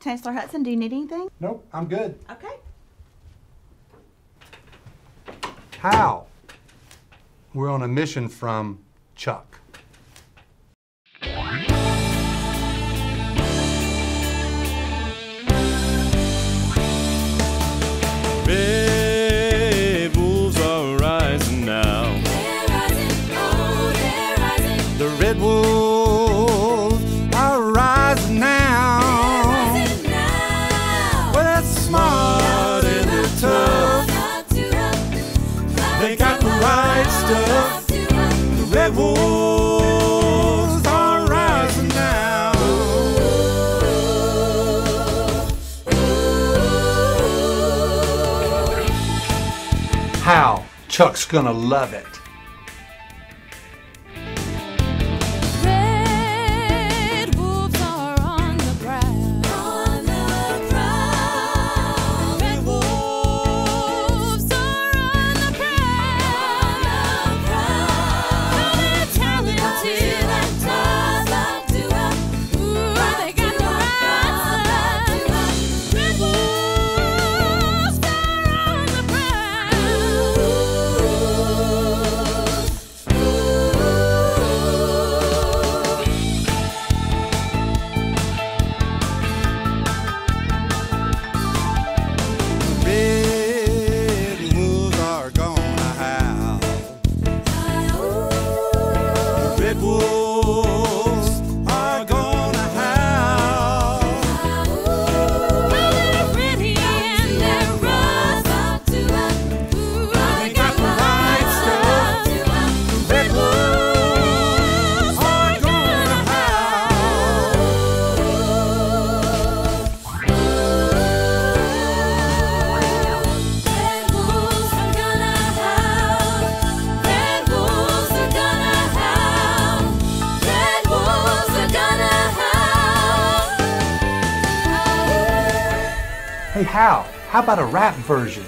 Chancellor Hudson, do you need anything? Nope, I'm good. Okay. How? We're on a mission from Chuck. Red wolves are rising now. Rising, oh, rising. The red wolves. how Chuck's gonna love it. Hey, how? How about a rap version?